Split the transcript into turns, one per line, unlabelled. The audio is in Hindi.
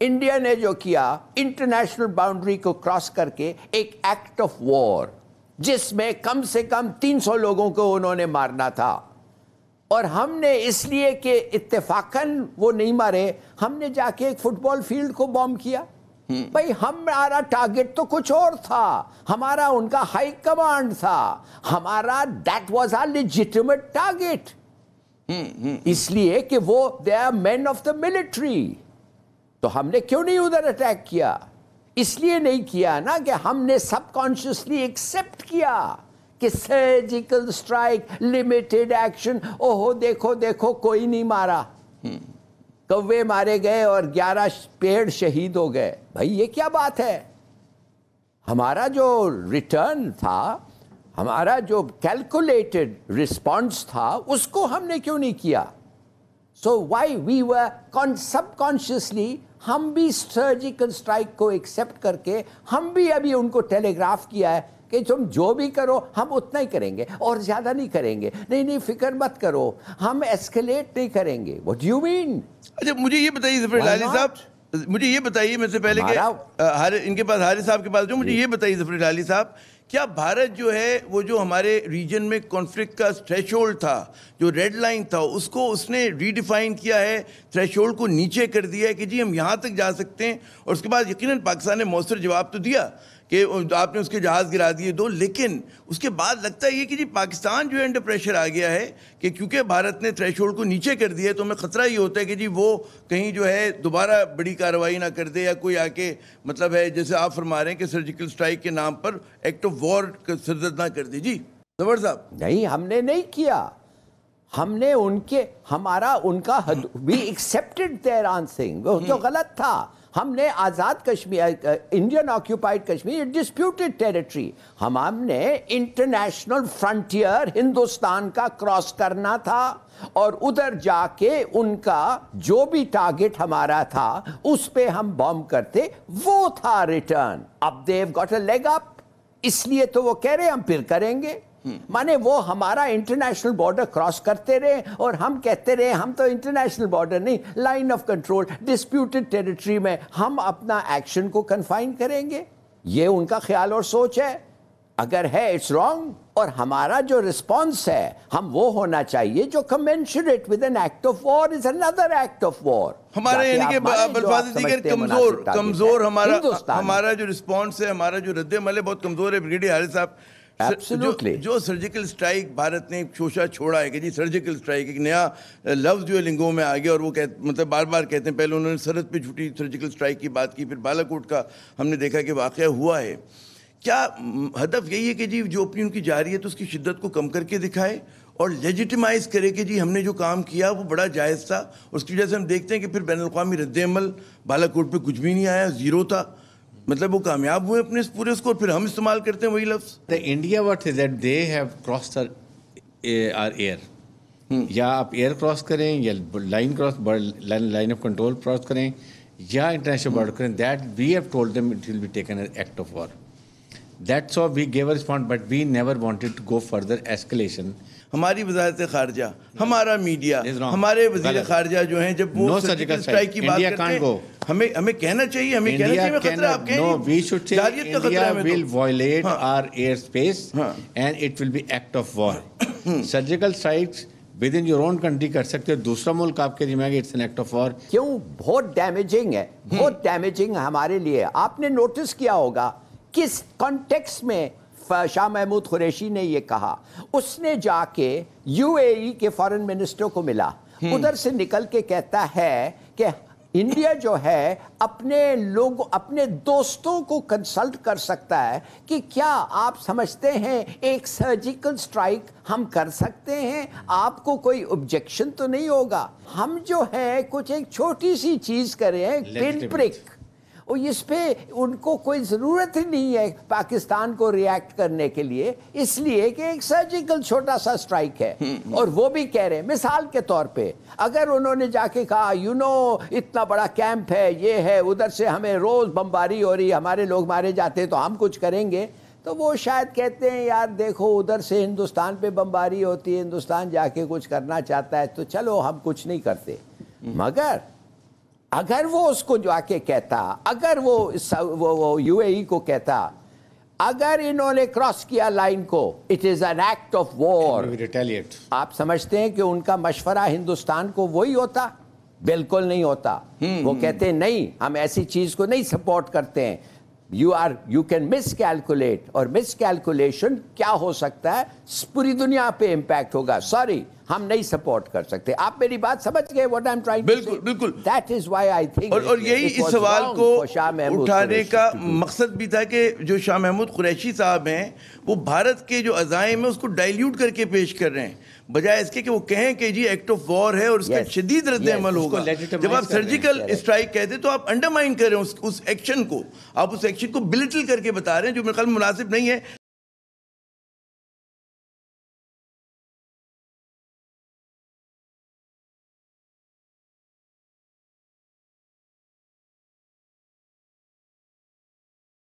इंडिया ने जो किया इंटरनेशनल बाउंड्री को क्रॉस करके एक एक्ट ऑफ़ वॉर जिसमें कम से कम 300 लोगों को उन्होंने मारना था। और हमने इसलिए कि इत्तेफाकन वो नहीं मारे हमने जाके एक फुटबॉल फ़ील्ड को बॉम्ब किया। भाई हमारा टारगेट तो कुछ और था। हमारा उनका हाई कमांड था। हमारा that was our legitimate target इसलिए कि वो they are man of the military तो हमने क्यों नहीं उधर अटैक किया? इसलिए नहीं किया ना कि हमने सबकॉन्शियसली एक्सेप्ट किया कि सर्जिकल स्ट्राइक लिमिटेड एक्शन ओहो, देखो देखो, कोई नहीं मारा। कौवे मारे गए और ग्यारह पेड़ शहीद हो गए। भाई, ये क्या बात है? हमारा जो रिटर्न था, हमारा जो कैलकुलेटेड रिस्पॉन्स था, उसको हमने क्यों नहीं किया? So why we were subconsciously हम भी सर्जिकल स्ट्राइक को एक्सेप्ट करके हम भी अभी उनको टेलीग्राफ किया है कि तुम जो भी करो हम उतना ही करेंगे और ज़्यादा नहीं करेंगे। नहीं नहीं फ़िक्र मत करो। हम एस्केलेट नहीं करेंगे। वट यू मीन
अच्छा मुझे ये बताइए ज़फ़र लाली साहब मुझे ये बताइए मेरे से पहले कि इनके पास हारिस साहब के पास जो मुझे ये बताइए ज़फ़र लाली साहब क्या भारत जो है, वो जो हमारे रीजन में कॉन्फ्लिक्ट का थ्रेश था, जो रेड लाइन था, उसको उसने रीडिफाइन किया है थ्रेश को नीचे कर दिया है कि जी हम यहाँ तक जा सकते हैं, और उसके बाद यकीनन पाकिस्तान ने मौसर जवाब तो दिया कि आपने उसके जहाज़ गिरा दिए दो लेकिन उसके बाद लगता है ये कि जी पाकिस्तान जो है अंडर प्रेशर आ गया है कि क्योंकि भारत ने थ्रेश को नीचे कर दिया है तो हमें ख़तरा ये होता है कि जी वो कहीं जो है दोबारा बड़ी कार्रवाई ना कर दे या कोई आके मतलब है जैसे आप फरमा रहे हैं कि सर्जिकल स्ट्राइक के नाम पर एक्ट ऑफ़ वॉर सरदर्द ना कर दे। जी जबर साहब।
नहीं हमने नहीं किया। हमने उनके हमारा उनका वी एक्सेप्टेड देयर सिंह वो तो गलत था। हमने Azad Kashmir Indian occupied Kashmir disputed territory हम, हमने इंटरनेशनल फ्रंटियर हिंदुस्तान का क्रॉस करना था और उधर जाके उनका जो भी टारगेट हमारा था, उस पे हम बॉम्ब करते, वो था रिटर्न अब they've got a leg up इसलिए तो वो कह रहे हम फिर करेंगे. माने वो हमारा इंटरनेशनल बॉर्डर क्रॉस करते रहे और हम कहते रहे हम तो इंटरनेशनल बॉर्डर नहीं line of control disputed territory में हम अपना एक्शन को कन्फाइन करेंगे. ये उनका ख्याल और सोच है। अगर है इट्स रॉन्ग और हमारा जो रिस्पॉन्स है हम वो होना चाहिए जो commensurate with an act of war is another act of war
हमारे यानी कि कमज़ोर कमज़ोर हमारा हमारा जो रिस्पॉन्स है हमारा जो रद्द अमल है बहुत कमज़ोर है ब्रिगेडियर हारिस साहब।
Absolutely.
जो, जो सर्जिकल स्ट्राइक भारत ने शोशा छोड़ा है कि जी सर्जिकल स्ट्राइक एक नया लफ्ज़ जो है लिंगों में आ गया और वो कह मतलब बार बार कहते हैं पहले उन्होंने सरहद पे झूठी सर्जिकल स्ट्राइक की बात की फिर बालाकोट का हमने देखा कि वाक़ हुआ है। क्या हदफ यही है कि जी जो अपनी उनकी जा रही है तो उसकी शिद्दत को कम करके दिखाए और लेजिटिमाइज करे कि जी हमने जो काम किया वो बड़ा जायज़ था। उसकी वजह से हम देखते हैं कि फिर बैन अवी रद्दमल बालाकोट पर कुछ भी नहीं आया ज़ीरो था। मतलब वो कामयाब हुए अपने पूरे स्कोर फिर हम इस्तेमाल करते हैं वही लफ्ज।
The India what is that they have cross our air या आप एयर क्रॉस करें या line cross line of control cross करें या इंटरनेशनल बॉर्डर करें that we have told them it will be taken act of war that's of we gave respond but we never wanted to go further escalation
हमारी वजारत खारजा हमारा मीडिया हमारे वज़ीर खारजा जो हैं जब वो सर्जिकल स्ट्राइक की बात करते हैं हमें हमें कहना चाहिए हमें कहना चाहिए खतरा आप कहें no we should say
India will violate our air space and it will be act of war surgical strikes with in your own country कर सकते हो दूसरा मुल्क आपके जिम्मे it's an act of war
क्यों? बहुत डैमेजिंग है। बहुत डैमेजिंग हमारे लिए। आपने नोटिस किया होगा किस कॉन्टेक्स्ट में शाह महमूद कुरैशी ने ये कहा? उसने जाके यूएई के फॉरेन मिनिस्टर को मिला। हम्म। उधर से निकल के कहता है कि इंडिया जो है अपने लोग अपने दोस्तों को कंसल्ट कर सकता है कि क्या आप समझते हैं एक सर्जिकल स्ट्राइक हम कर सकते हैं? आपको कोई ऑब्जेक्शन तो नहीं होगा। हम जो है कुछ एक छोटी सी चीज़ करें पिन प्रिक और इस पे उनको कोई ज़रूरत ही नहीं है पाकिस्तान को रिएक्ट करने के लिए इसलिए कि एक सर्जिकल छोटा सा स्ट्राइक है हम्म, हम्म। और वो भी कह रहे हैं मिसाल के तौर पे अगर उन्होंने जाके कहा यू नो इतना बड़ा कैंप है ये है उधर से हमें रोज़ बमबारी हो रही हमारे लोग मारे जाते हैं तो हम कुछ करेंगे तो वो शायद कहते हैं यार देखो उधर से हिंदुस्तान पे बमबारी होती है हिंदुस्तान जाके कुछ करना चाहता है तो चलो हम कुछ नहीं करते हम्म। मगर अगर वो उसको जो आके कहता अगर वो वो, वो यूएई को कहता अगर इन्होंने क्रॉस किया लाइन को it is an act of war
retaliate
आप समझते हैं कि उनका मशवरा हिंदुस्तान को वही होता? बिल्कुल नहीं होता। हम्म, वो। कहते हैं नहीं हम ऐसी चीज़ को नहीं सपोर्ट करते हैं। You are you can miscalculate और मिस कैलकुलेशन क्या हो सकता है? पूरी दुनिया पे इंपैक्ट होगा। सॉरी हम नहीं सपोर्ट कर सकते। आप मेरी बात समझ गए व्हाट आई एम ट्राइंग
बिल्कुल बिल्कुल।
That is why I think
और, और यही इस सवाल को उठाने का मकसद भी था कि जो शाह महमूद कुरैशी साहब हैं वो भारत के जो अजाइम है उसको डाइल्यूट करके पेश कर रहे हैं। बजाय इसके कि वो कहें कि जी एक्ट ऑफ़ वॉर है और उसका yes. शदीद रद्द अमल होगा। जब आप सर्जिकल स्ट्राइक कहते हैं तो आप अंडरमाइन कर रहे हैं उस, उस एक्शन को। आप उस एक्शन को बिलिटल करके बता रहे हैं जो मेरे ख्याल मुनासिब नहीं है।